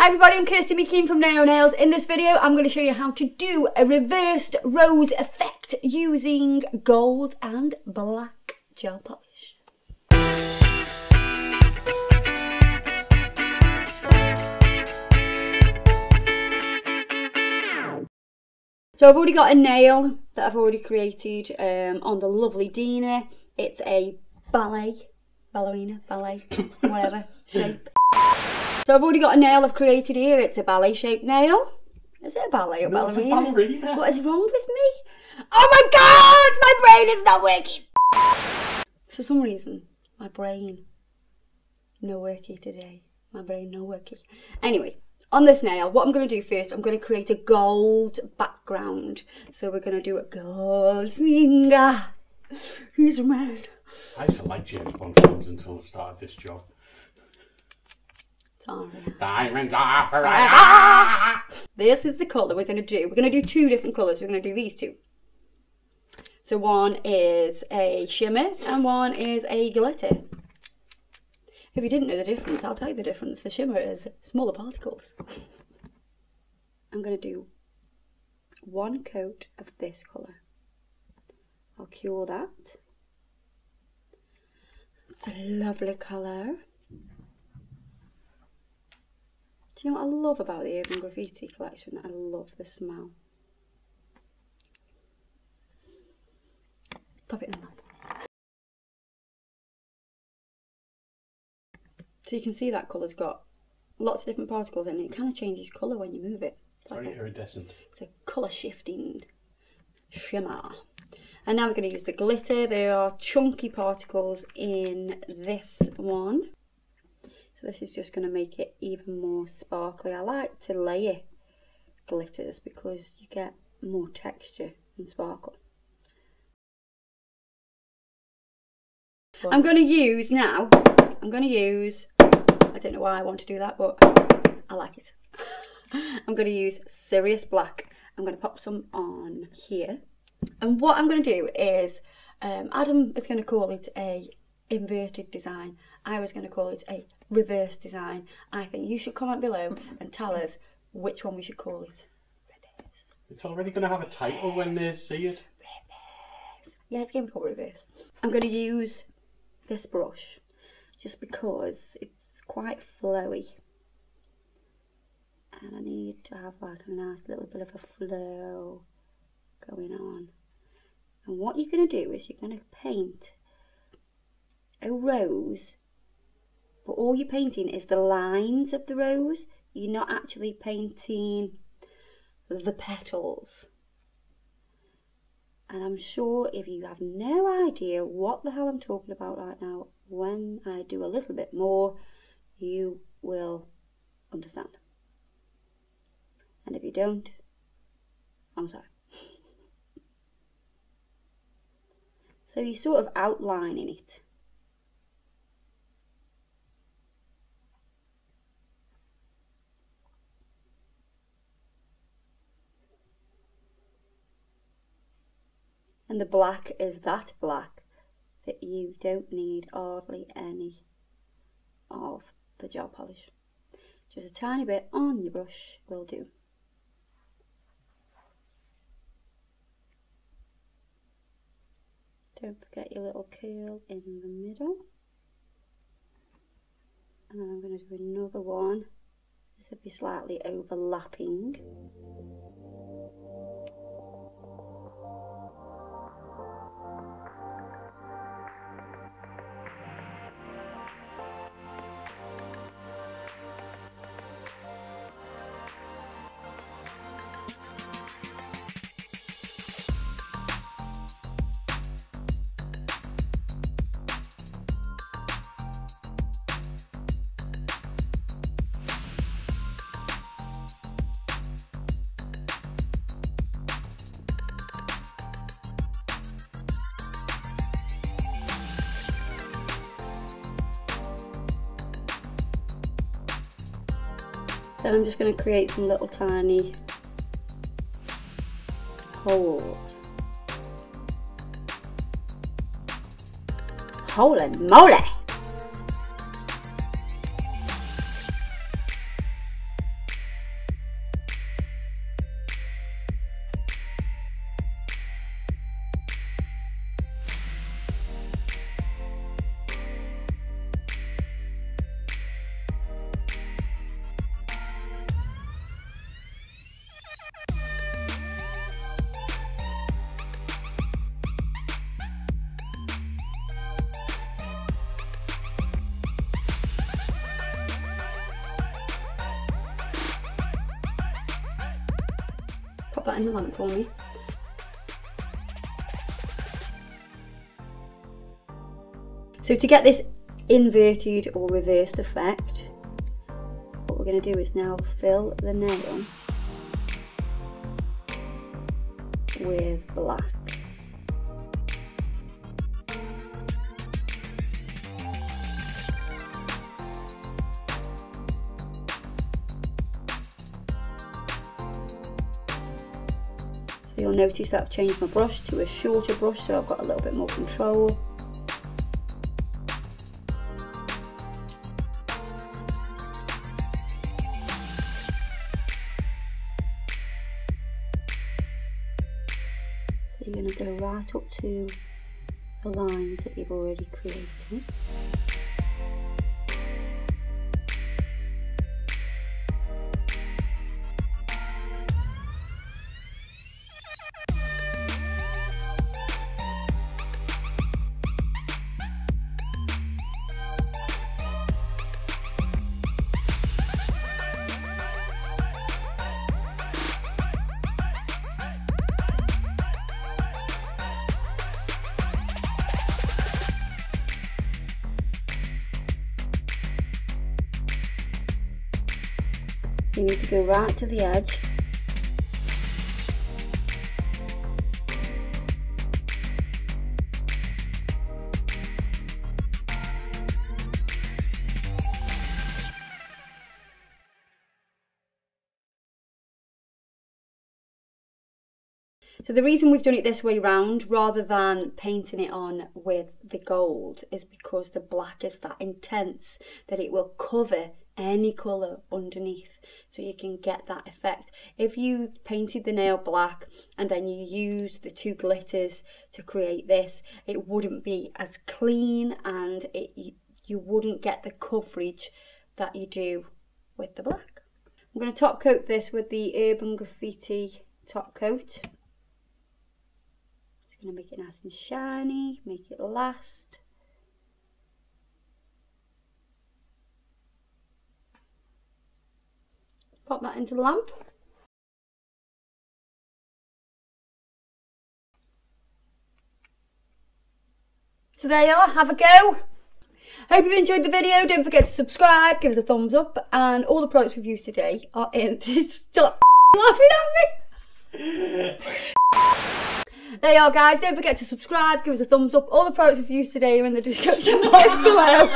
Hi everybody, I'm Kirsty Meakin from Naio Nails. In this video, I'm going to show you how to do a reversed rose effect using gold and black gel polish. So I've already got a nail that I've already created um, on the lovely Dina. It's a ballet, ballerina, ballet, whatever shape. So I've already got a nail I've created here. It's a ballet shaped nail. Is it a ballet or No, it's a ballerina? ballerina. What is wrong with me? Oh my god! My brain is not working! For some reason, my brain no worky today. My brain no worky. Anyway, on this nail, what I'm going to do first, I'm going to create a gold background. So we're going to do a gold finger. Who's a man? I used to like James Bond films until I started this job. Diamonds are forever. This is the colour we're going to do. We're going to do two different colours. We're going to do these two. So one is a shimmer and one is a glitter. If you didn't know the difference, I'll tell you the difference. The shimmer is smaller particles. I'm going to do one coat of this colour. I'll cure that. It's a lovely colour. Do you know what I love about the Urban Graffiti collection? I love the smell. Pop it in the mouth. So you can see that colour's got lots of different particles in it. It kind of changes colour when you move it. It's like Very a- iridescent. it's a colour shifting shimmer. And now we're going to use the glitter. There are chunky particles in this one. So this is just going to make it even more sparkly. I like to layer glitters because you get more texture and sparkle. I'm going to use now, I'm going to use, I don't know why I want to do that, but I like it. I'm going to use Serious Black. I'm going to pop some on here. And what I'm going to do is, um, Adam is going to call it a inverted design. I was going to call it a reverse design. I think you should comment below and tell us which one we should call it. Reverse. It's already going to have a title when they see it. Yeah, it's going to be called reverse. I'm going to use this brush just because it's quite flowy. And I need to have like a nice little bit of a flow going on. And what you're going to do is you're going to paint a rose, but all you're painting is the lines of the rose. You're not actually painting the petals. And I'm sure if you have no idea what the hell I'm talking about right now, when I do a little bit more, you will understand. And if you don't, I'm sorry. so you're sort of outlining it. And the black is that black that you don't need hardly any of the gel polish. Just a tiny bit on your brush will do. Don't forget your little curl in the middle. And then I'm going to do another one. This will be slightly overlapping. Then I'm just going to create some little tiny holes. Holy moly! In the lamp for me. So to get this inverted or reversed effect, what we're going to do is now fill the nail with black. You'll notice that I've changed my brush to a shorter brush so I've got a little bit more control. So you're going to go right up to the lines that you've already created. You need to go right to the edge. So the reason we've done it this way round rather than painting it on with the gold is because the black is that intense that it will cover any colour underneath so you can get that effect. If you painted the nail black and then you used the two glitters to create this, it wouldn't be as clean and it, you, you wouldn't get the coverage that you do with the black. I'm going to top coat this with the Urban Graffiti top coat. It's going to make it nice and shiny, make it last. Pop that into the lamp. So there you are, have a go. Hope you've enjoyed the video. Don't forget to subscribe, give us a thumbs up, and all the products we've used today are in. Still laughing at me. There you are, guys. Don't forget to subscribe, give us a thumbs up. All the products we've used today are in the description box below.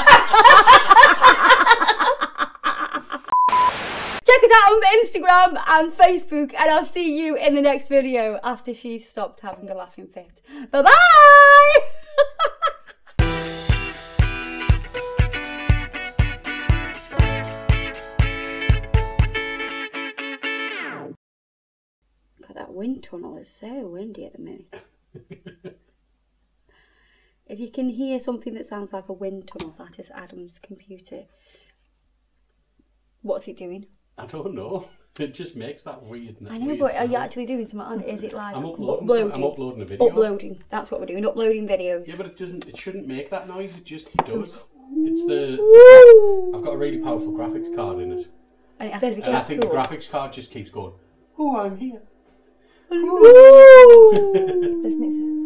Check us out on Instagram and Facebook, and I'll see you in the next video after she's stopped having a laughing fit. Bye bye! God, that wind tunnel is so windy at the minute. if you can hear something that sounds like a wind tunnel, that is Adam's computer. What's it doing? I don't know. It just makes that weird. I know, weird but are you actually doing something on it? Is it like I'm uploading. uploading? I'm uploading a video. Uploading. That's what we're doing. Uploading videos. Yeah, but it doesn't. It shouldn't make that noise. It just does. It's the. Woo! I've got a really powerful graphics card in it, And it has to and I think the graphics card just keeps going. Oh, I'm here. Woo! This makes it.